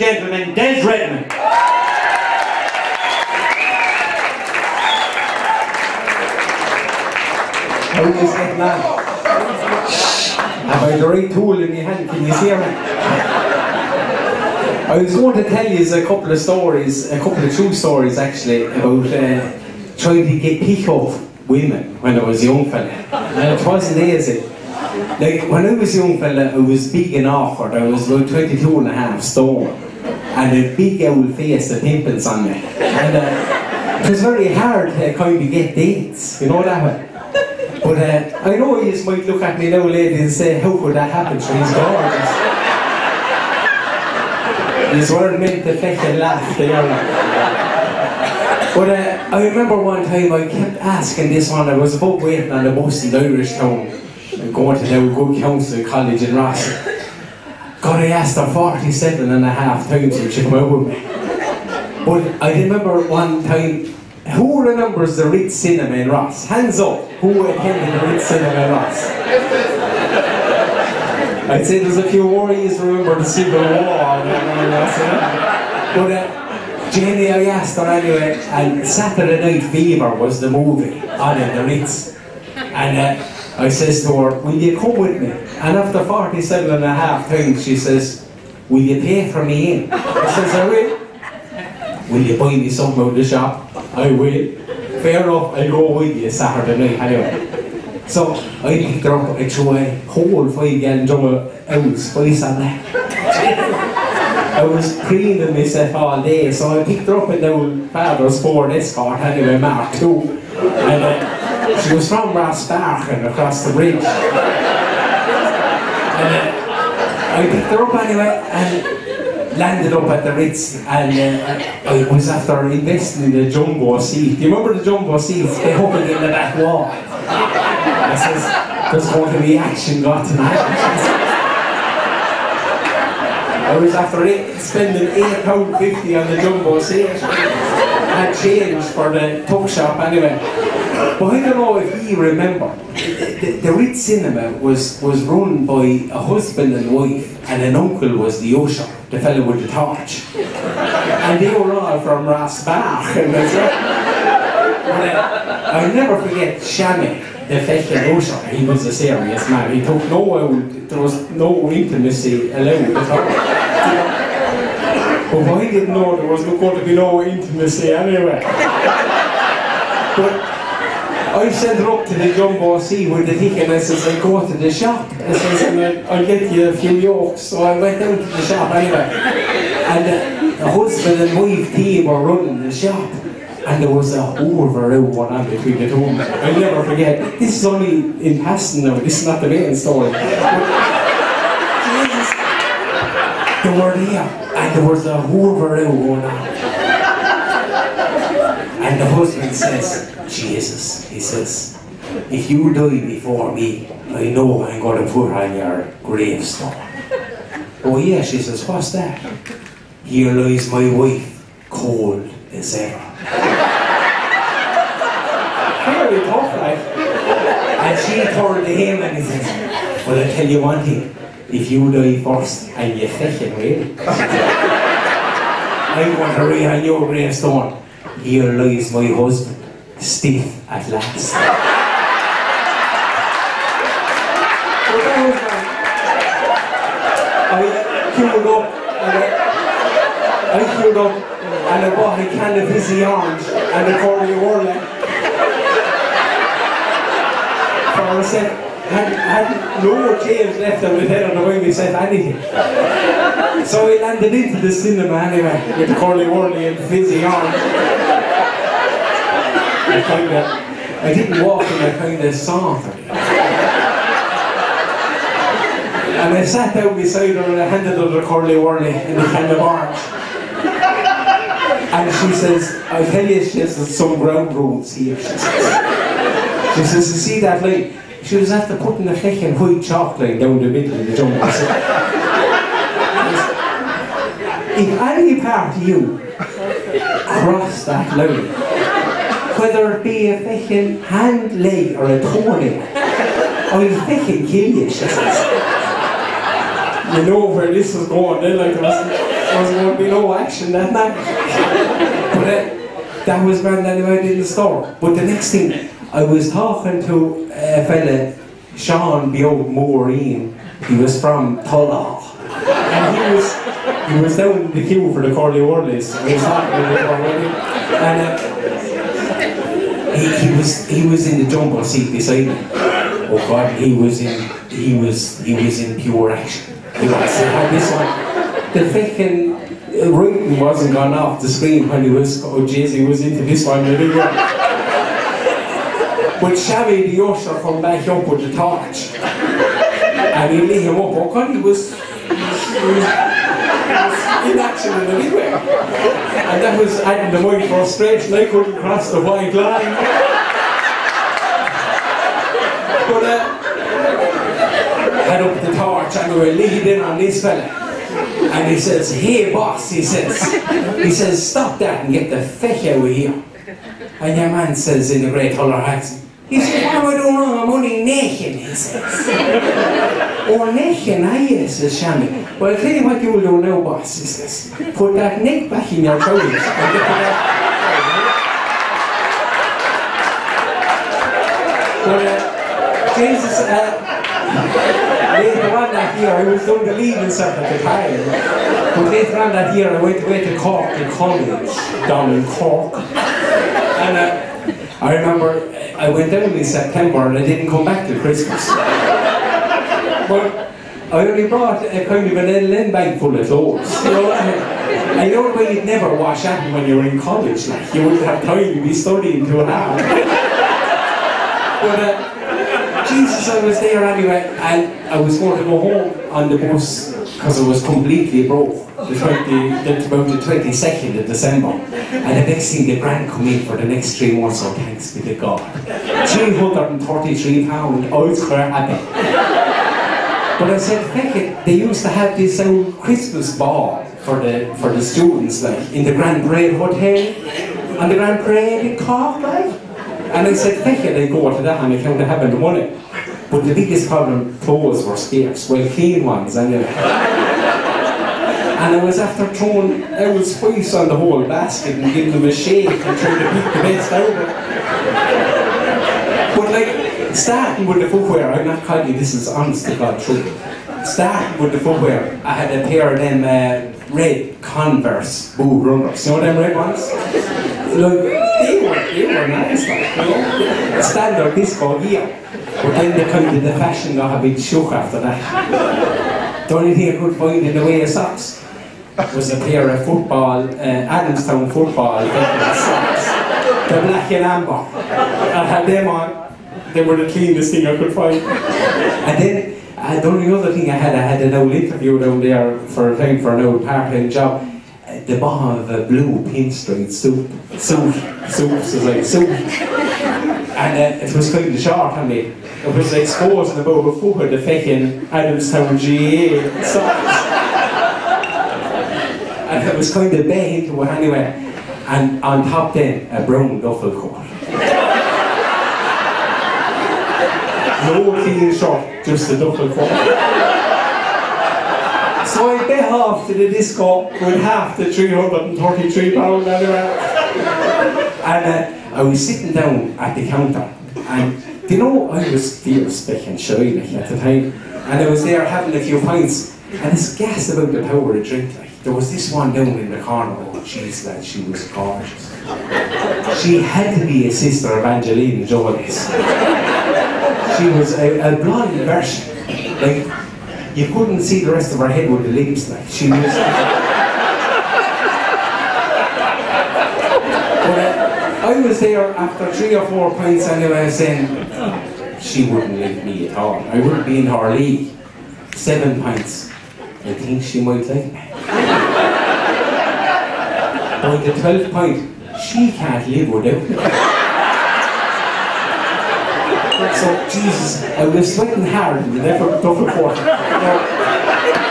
Gentlemen, Des Redmond. That man? Have I the right tool in my hand? Can you see me? I was going to tell you a couple of stories, a couple of true stories actually, about uh, trying to get pick up women when I was a young fella. And it wasn't easy. Like when I was a young fella, I was big and awkward. I was about 22 and a half stone. And a big old face of pimpins on me. And uh, it was very hard to kind of get dates, you know that way. But uh, I know you might look at me now, ladies, and say, how could that happen? So he's gorgeous. He's weren't meant to fetch and laugh, they are. But uh, I remember one time I kept asking this one, I was about waiting on the bus in Irish Town, and going to the Good Counsel College in Ross. God, I asked her 47 and a half times if she come out. But I remember one time, who remembers the Ritz Cinema in Ross? Hands up, who attended the Ritz Cinema in Ross? I'd say there's a few worries, remember the Civil War and. But uh, Jenny, I asked her anyway, and Saturday Night Fever was the movie on in the Ritz. And uh, I says to her, will you come with me? And after 47 and a half times, she says, will you pay for me in? I says, I will. Will you buy me something out the shop? I will. Fair enough, I'll go with you Saturday night anyway. So I picked her up, I threw a whole five gallon drum of old spice on that. I was cleaning myself all day, so I picked her up in the old father's Ford Escort anyway, Mark II. And uh, she was from Rosbercon across the bridge. I picked her up anyway and landed up at the Ritz and uh, I was after investing in the jumbo seat. Do you remember the jumbo seats? They it in the back wall. I says, there's going to be action got tonight. I was after it, spending £8.50 on the jumbo seat. Had change for the tuck shop anyway. But I don't know if you remember, the, the, the Ritz Cinema was, was run by a husband and wife, and an uncle was the usher, the fellow with the torch. And they were all from Rossbach. And. But, uh, I'll never forget Shammy, the fashion usher. He was a serious man. He took no there was no intimacy allowed at all. But I didn't know there was going to be no intimacy anyway. But I sent her up to the jumbo sea with the ticket and I says, I go to the shop. I says, I'll get you a few yolks. So I went down to the shop anyway. And uh, the husband and wife team were running the shop. And there was a over out one on between the two. I'll never forget. This is only in passing now. This is not the main story. They were there. And there was a over out going on. And the husband says, Jesus, he says, if you die before me, I know I'm going to put on your gravestone. Oh yeah, she says, what's that? Here lies my wife, cold as ever. Very tough, like. And she turned to him and he says, well, I tell you one thing, if you die first and you fucking will, I want to read on your gravestone. Here lies my husband, stiff at last. I uh, queued up and I, I queued up and I bought a can of fizzy orange and a curly whirly. For I said, had, had no change left I would head on the way we said anything. So we landed into the cinema anyway er with the curly whirly and fizzy orange. I kind of, I didn't walk in, I kind of sauntered. And I sat down beside her and I handed her the curly whirly in the can of orange. And she says, I tell you, she says, some ground rules here, she says. She says, you see that line? She was after putting the fucking white chalk line down the middle of the jump. I if any part of you cross that line, whether it be a fucking hand, leg, or a toenail, I'll fucking kill you, she says. You know where this is going, then like there was was going to be no action that night. but uh, that was grand anyway in the store. But the next thing, I was talking to a fella, Sean Bio Maureen. He was from Tulla. And he was he was down in the queue for the curly whirlies. I was talking with him already. And uh, he, he was he was in the jumbo seat beside me. Oh God, he was in he was he was in pure action. He was had this one. The fucking uh, writing wasn't gone off the screen when he was oh jeez he was into this one. the big one. Shabby the usher come back up with the torch. And he lit him up. Oh he was, he was, in action in way. And that was adding to my frustration. I couldn't cross the white line. But uh, had up the torch and we were leading on this fella. And he says, hey boss, he says, he says, stop that and get the feck out of here. And your man says in a great Huller accent, Well, you what you'll do now, boss, he says. Put that neck back in your trousers and get to that. But, uh, Jesus, uh, later on that year, I was doing the leaving cert at the time. But later on that year, I went away to Cork in college, down in Cork. And uh, I remember uh, I went down in September and I didn't come back till Christmas. But I only brought a kind of an LN bag full of clothes. You know, and I know why you'd never wash out when you were in college. Like you wouldn't have time to be studying to an hour. But uh, Jesus, I was there anyway, and I was going to go home on the bus because I was completely broke. The 20, the, about the 22nd of December. And the next thing, the grant come in for the next three months, so thanks be to God. 333 pounds, I was quite happy. But I said, heck it, they used to have this old Christmas ball for the for the students, like in the Grand Parade Hotel, on the Grand Parade in Cork, like. And I said, heck it, they go to that on account of having the money. But the biggest problem, clothes were scarce, well, clean ones anyway. And I was after throwing out spice on the whole basket and giving them a shake and trying to pick the best out of it. But like, starting with the footwear, I'm not calling you this is honest to God truth. Starting with the footwear, I had a pair of them uh, red Converse boot runners. You know them red ones? Like, they were, they were nice, like, you know? Standard disco gear. But then the kind of the fashion got a big shock after that. The only thing I could find in the way of socks was a pair of football, uh, Adamstown football socks. The black and amber. I had them on. They were the cleanest thing I could find. And then uh, the only other thing I had, I had an old interview down there for a time for an old part-time job. At the bottom of a blue pinstripe suit. Suit. Suit. like suit. And uh, it was kind of short on me. Was exposing about a foot of the fucking Adamstown GAA socks and it was kind of big it anyway. And on top then, a brown duffel coat. no clean shirt, just a duffel coat. So I bet off to the disco with half the 333 pound anyway. And uh, I was sitting down at the counter, and you know, I was fierce, and shy like, at the time, and I was there having a few pints, and it's gas about the power of drink. Like. There was this one down in the corner, oh jeez lad, she was gorgeous. She had to be a sister of Angelina Jones. She was a, a blonde version. Like, you couldn't see the rest of her head with the lips, like, she was... But uh, Was there after three or four pints anyway saying, she wouldn't like me at all. I wouldn't be in her league. Seven pints. I think she might like me. By the 12th point, she can't live without me. So, Jesus, I was sweating hard in the never double quarter.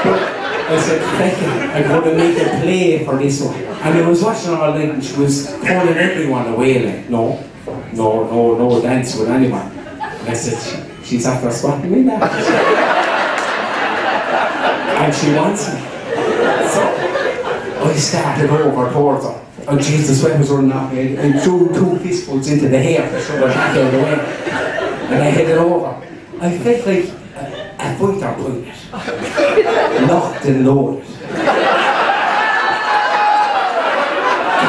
But I said, thank you, I'm going to make a play for this one. And I was watching all night and she was calling everyone away like, no, no, no, no dance with anyone. And I said, she's after spotting me now and she wants me. So I started over towards her. Oh Jesus, sweat was running off me. I threw two fistfuls into the hair to shove her the way. And I headed over. I felt like a, a fighter pilot. Locked and loaded.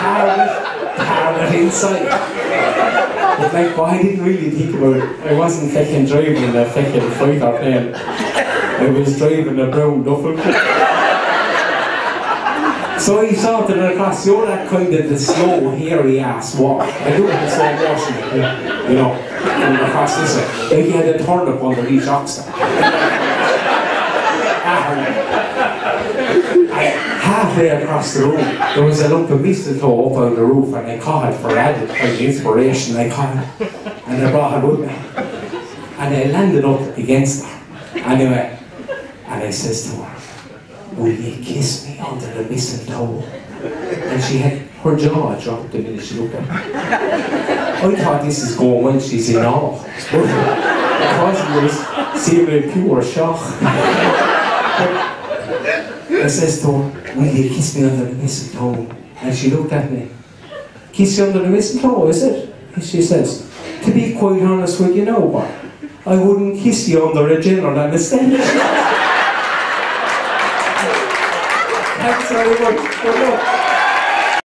Target, target inside. But like, well, I didn't really think about it. I wasn't fucking driving a fucking fighter plane. I was driving a brown duffel. So he started across, you know that kind of the slow, hairy ass walk. I do it in slow motion, you know, and across this way. He had a turnip under each Halfway across the room, there was a lump of mistletoe up on the roof, and I caught it for added kind of inspiration. I caught it, and I brought it with me. And I landed up against her. Anyway, and I says to her, Will you kiss me under the mistletoe? And she had her jaw dropped the minute she looked at me. I thought this is going when she's in awe. Because it was seemingly pure shock. I says to her, Will you kiss me under the mistletoe? And she looked at me. Kiss you under the mistletoe, is it? And she says, To be quite honest with you now, what? I wouldn't kiss you under a general anesthetic. Thanks very much. Good luck.